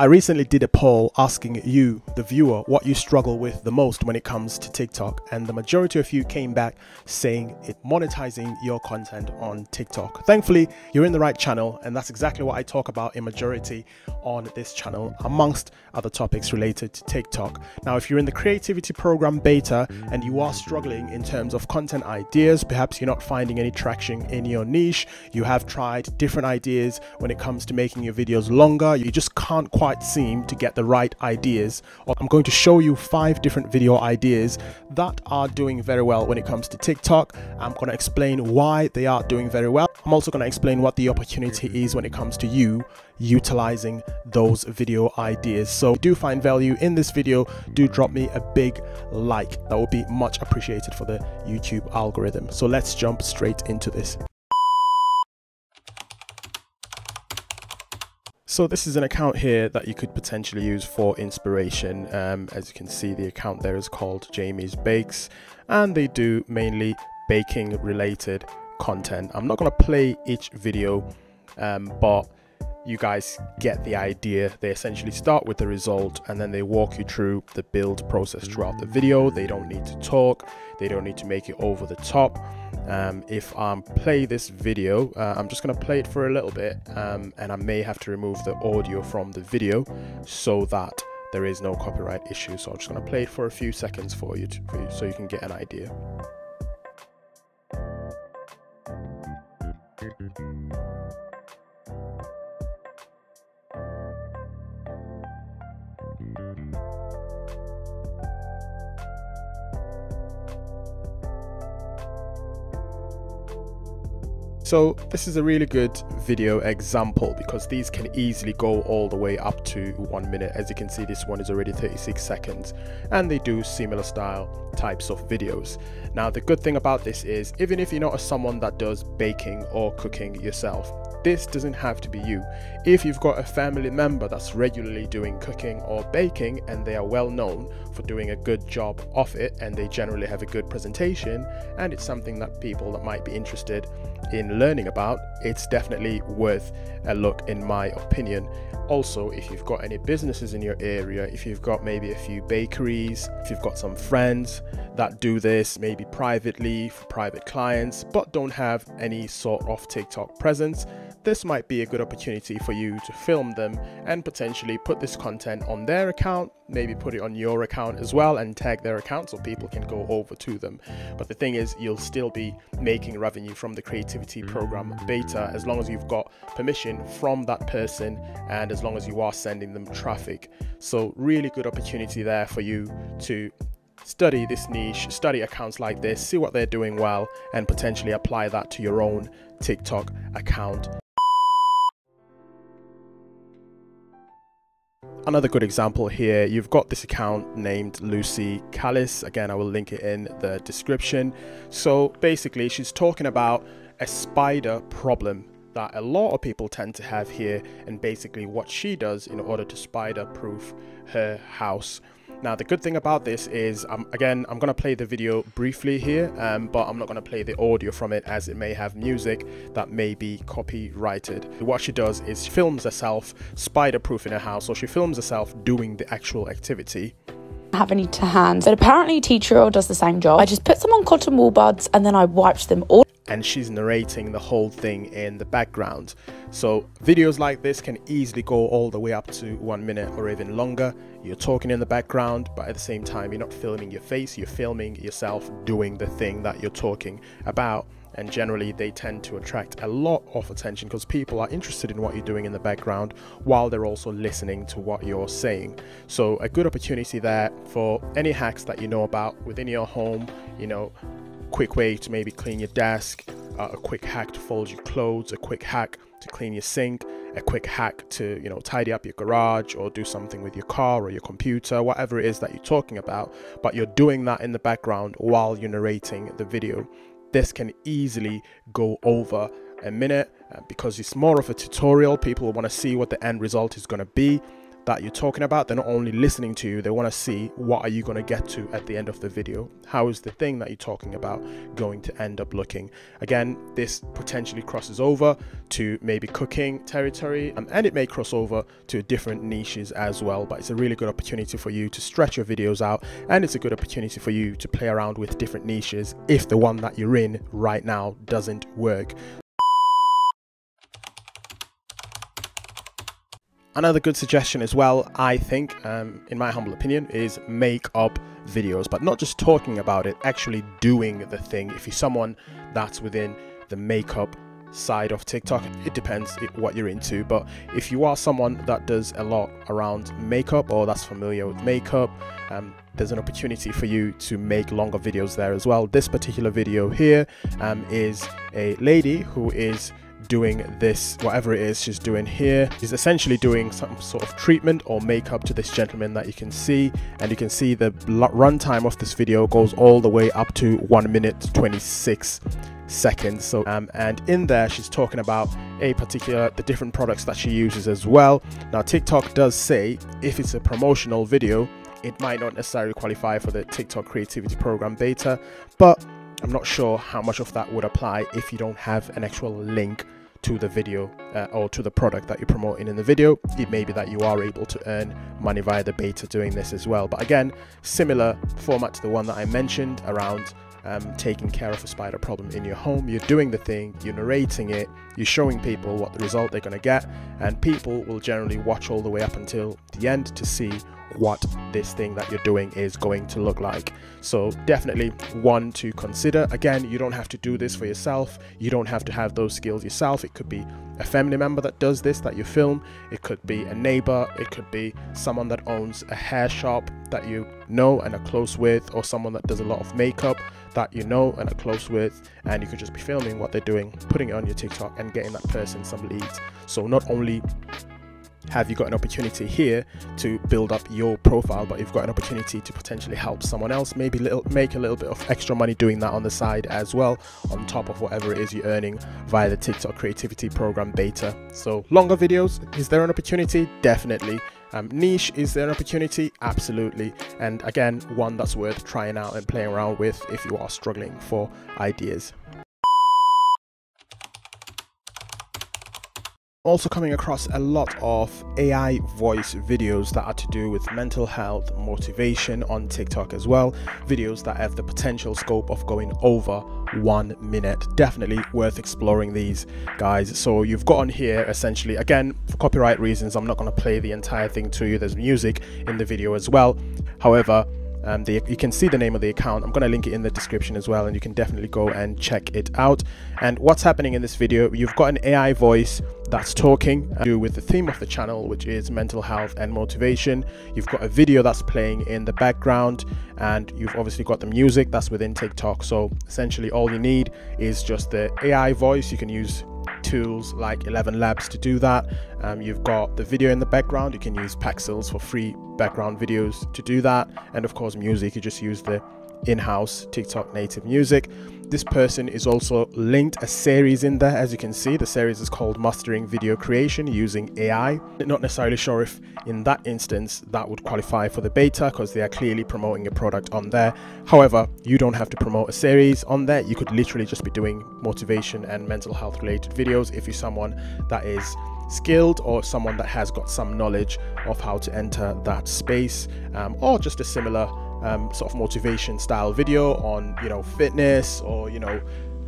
I recently did a poll asking you, the viewer, what you struggle with the most when it comes to TikTok, and the majority of you came back saying it monetizing your content on TikTok. Thankfully, you're in the right channel, and that's exactly what I talk about in majority on this channel, amongst other topics related to TikTok. Now, if you're in the creativity program beta and you are struggling in terms of content ideas, perhaps you're not finding any traction in your niche, you have tried different ideas when it comes to making your videos longer, you just can't quite quite seem to get the right ideas. I'm going to show you five different video ideas that are doing very well when it comes to TikTok. I'm going to explain why they are doing very well. I'm also going to explain what the opportunity is when it comes to you utilizing those video ideas. So do find value in this video, do drop me a big like. That would be much appreciated for the YouTube algorithm. So let's jump straight into this. So this is an account here that you could potentially use for inspiration. Um, as you can see, the account there is called Jamie's Bakes and they do mainly baking related content. I'm not going to play each video, um, but you guys get the idea. They essentially start with the result and then they walk you through the build process throughout the video. They don't need to talk, they don't need to make it over the top um, if I play this video uh, I'm just gonna play it for a little bit um, and I may have to remove the audio from the video so that there is no copyright issue. So I'm just gonna play it for a few seconds for you, to, for you so you can get an idea So this is a really good video example because these can easily go all the way up to one minute. As you can see, this one is already 36 seconds and they do similar style types of videos. Now, the good thing about this is even if you're not someone that does baking or cooking yourself, this doesn't have to be you. If you've got a family member that's regularly doing cooking or baking and they are well known for doing a good job of it and they generally have a good presentation and it's something that people that might be interested in learning about, it's definitely worth a look in my opinion. Also, if you've got any businesses in your area, if you've got maybe a few bakeries, if you've got some friends that do this maybe privately for private clients but don't have any sort of TikTok presence, this might be a good opportunity for you to film them and potentially put this content on their account, maybe put it on your account as well and tag their account so people can go over to them. But the thing is, you'll still be making revenue from the creativity program beta as long as you've got permission from that person and as long as you are sending them traffic. So, really good opportunity there for you to study this niche, study accounts like this, see what they're doing well, and potentially apply that to your own TikTok account. Another good example here, you've got this account named Lucy Callis. Again, I will link it in the description. So basically, she's talking about a spider problem that a lot of people tend to have here and basically what she does in order to spider proof her house. Now, the good thing about this is, um, again, I'm going to play the video briefly here, um, but I'm not going to play the audio from it as it may have music that may be copyrighted. What she does is she films herself spider-proof in her house, so she films herself doing the actual activity have any to hand. But apparently teacher does the same job. I just put some on cotton wool buds and then I wiped them all and she's narrating the whole thing in the background. So videos like this can easily go all the way up to one minute or even longer. You're talking in the background, but at the same time, you're not filming your face, you're filming yourself doing the thing that you're talking about. And generally, they tend to attract a lot of attention because people are interested in what you're doing in the background while they're also listening to what you're saying. So, a good opportunity there for any hacks that you know about within your home, you know, quick way to maybe clean your desk, uh, a quick hack to fold your clothes, a quick hack to clean your sink, a quick hack to you know tidy up your garage or do something with your car or your computer, whatever it is that you're talking about. But you're doing that in the background while you're narrating the video. This can easily go over a minute uh, because it's more of a tutorial. People want to see what the end result is going to be that you're talking about. They're not only listening to you, they want to see what are you going to get to at the end of the video. How is the thing that you're talking about going to end up looking? Again, this potentially crosses over to maybe cooking territory um, and it may cross over to different niches as well. But it's a really good opportunity for you to stretch your videos out and it's a good opportunity for you to play around with different niches if the one that you're in right now doesn't work. Another good suggestion as well, I think, um, in my humble opinion, is make up videos, but not just talking about it, actually doing the thing. If you're someone that's within the makeup side of TikTok, it depends what you're into, but if you are someone that does a lot around makeup or that's familiar with makeup, um, there's an opportunity for you to make longer videos there as well. This particular video here um, is a lady who is doing this, whatever it is she's doing here. She's essentially doing some sort of treatment or makeup to this gentleman that you can see. And you can see the runtime of this video goes all the way up to 1 minute 26 seconds. So, um, and in there, she's talking about a particular, the different products that she uses as well. Now, TikTok does say if it's a promotional video, it might not necessarily qualify for the TikTok Creativity Program beta, but I'm not sure how much of that would apply if you don't have an actual link to the video uh, or to the product that you're promoting in the video. It may be that you are able to earn money via the beta doing this as well. But again, similar format to the one that I mentioned around um, taking care of a spider problem in your home. You're doing the thing, you're narrating it, you're showing people what the result they're going to get, and people will generally watch all the way up until the end to see what this thing that you're doing is going to look like. So definitely one to consider. Again, you don't have to do this for yourself. You don't have to have those skills yourself. It could be a family member that does this that you film. It could be a neighbor. It could be someone that owns a hair shop that you know and are close with or someone that does a lot of makeup that you know and are close with and you could just be filming what they're doing putting it on your tiktok and getting that person some leads so not only have you got an opportunity here to build up your profile but you've got an opportunity to potentially help someone else maybe little make a little bit of extra money doing that on the side as well on top of whatever it is you're earning via the tiktok creativity program beta. So longer videos is there an opportunity? Definitely. Um, niche is there an opportunity? Absolutely. And again one that's worth trying out and playing around with if you are struggling for ideas also coming across a lot of AI voice videos that are to do with mental health, motivation on TikTok as well. Videos that have the potential scope of going over one minute. Definitely worth exploring these guys. So you've got on here essentially, again, for copyright reasons, I'm not going to play the entire thing to you. There's music in the video as well. However, um, the, you can see the name of the account. I'm going to link it in the description as well, and you can definitely go and check it out. And what's happening in this video, you've got an AI voice that's talking to do with the theme of the channel, which is mental health and motivation. You've got a video that's playing in the background, and you've obviously got the music that's within TikTok. So essentially, all you need is just the AI voice. You can use tools like ElevenLabs to do that. Um, you've got the video in the background. You can use Pexels for free background videos to do that. And of course, music, you just use the in-house TikTok native music. This person is also linked a series in there. As you can see, the series is called Mastering Video Creation using AI. Not necessarily sure if in that instance that would qualify for the beta because they are clearly promoting a product on there. However, you don't have to promote a series on there. You could literally just be doing motivation and mental health related videos if you're someone that is skilled or someone that has got some knowledge of how to enter that space um, or just a similar um, sort of motivation style video on you know fitness or you know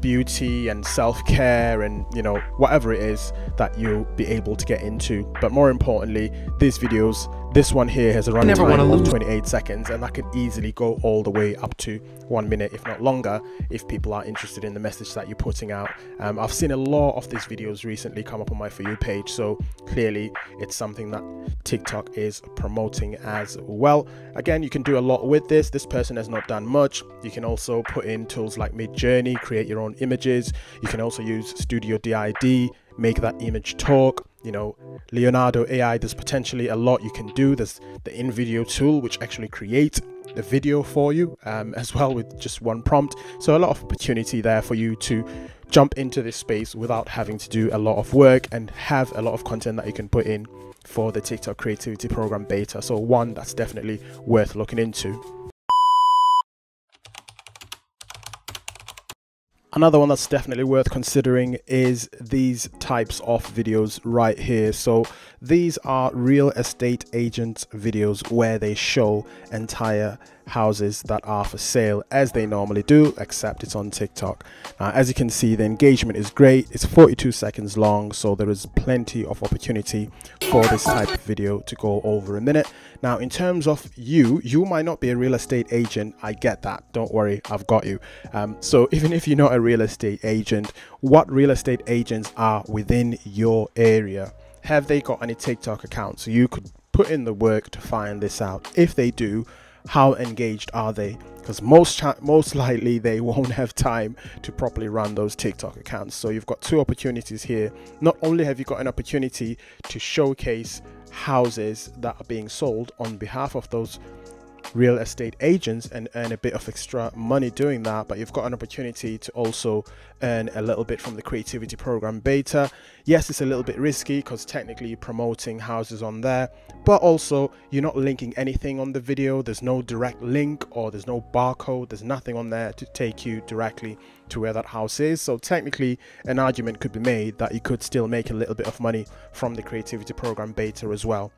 beauty and self-care and you know whatever it is that you'll be able to get into. But more importantly these videos this one here has a runtime of 28 seconds and that can easily go all the way up to one minute, if not longer, if people are interested in the message that you're putting out. Um, I've seen a lot of these videos recently come up on my For You page, so clearly it's something that TikTok is promoting as well. Again, you can do a lot with this. This person has not done much. You can also put in tools like Midjourney, create your own images. You can also use Studio D-ID, make that image talk you know leonardo ai there's potentially a lot you can do there's the InVideo tool which actually creates the video for you um, as well with just one prompt so a lot of opportunity there for you to jump into this space without having to do a lot of work and have a lot of content that you can put in for the TikTok Creativity Program beta. So, one that's definitely worth looking into. Another one that's definitely worth considering is these types of videos right here. So these are real estate agent videos where they show entire houses that are for sale as they normally do, except it's on TikTok. Uh, as you can see, the engagement is great. It's 42 seconds long, so there is plenty of opportunity for this type of video to go over a minute. Now, in terms of you, you might not be a real estate agent. I get that. Don't worry, I've got you. Um, so even if you're not a real estate agent, what real estate agents are within your area? Have they got any TikTok accounts? So you could put in the work to find this out. If they do, how engaged are they? Because most most likely they won't have time to properly run those TikTok accounts. So you've got two opportunities here. Not only have you got an opportunity to showcase houses that are being sold on behalf of those real estate agents and earn a bit of extra money doing that but you've got an opportunity to also earn a little bit from the creativity program beta. Yes it's a little bit risky because technically you're promoting houses on there but also you're not linking anything on the video. There's no direct link or there's no barcode. There's nothing on there to take you directly to where that house is. So technically an argument could be made that you could still make a little bit of money from the creativity program beta as well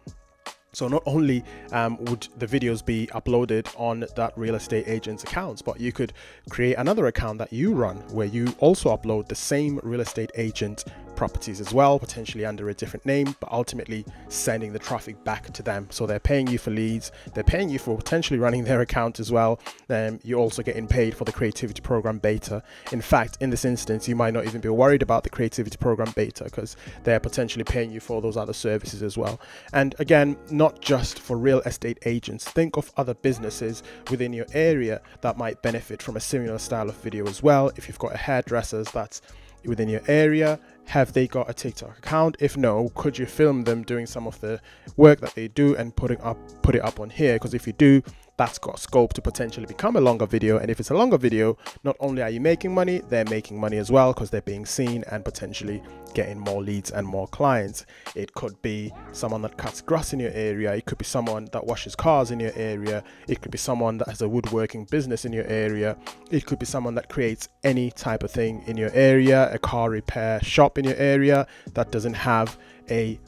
so not only um, would the videos be uploaded on that real estate agent's accounts, but you could create another account that you run where you also upload the same real estate agent properties as well, potentially under a different name, but ultimately sending the traffic back to them. So they're paying you for leads, they're paying you for potentially running their account as well. Then you're also getting paid for the creativity program beta. In fact, in this instance, you might not even be worried about the creativity program beta because they're potentially paying you for those other services as well. And again, not just for real estate agents, think of other businesses within your area that might benefit from a similar style of video as well. If you've got a hairdresser's that's within your area? Have they got a TikTok account? If no, could you film them doing some of the work that they do and putting up put it up on here? Because if you do, that's got scope to potentially become a longer video. And if it's a longer video, not only are you making money, they're making money as well because they're being seen and potentially getting more leads and more clients. It could be someone that cuts grass in your area. It could be someone that washes cars in your area. It could be someone that has a woodworking business in your area. It could be someone that creates any type of thing in your area, a car repair shop in your area that doesn't have a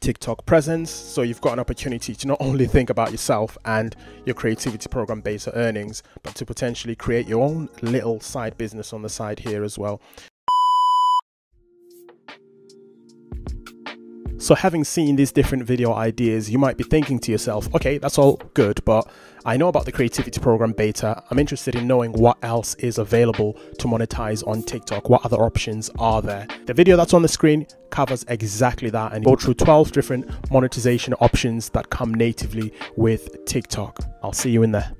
TikTok presence. So you've got an opportunity to not only think about yourself and your creativity program based earnings, but to potentially create your own little side business on the side here as well. So having seen these different video ideas, you might be thinking to yourself, okay, that's all good, but I know about the creativity program beta. I'm interested in knowing what else is available to monetize on TikTok. What other options are there? The video that's on the screen covers exactly that and go through 12 different monetization options that come natively with TikTok. I'll see you in there.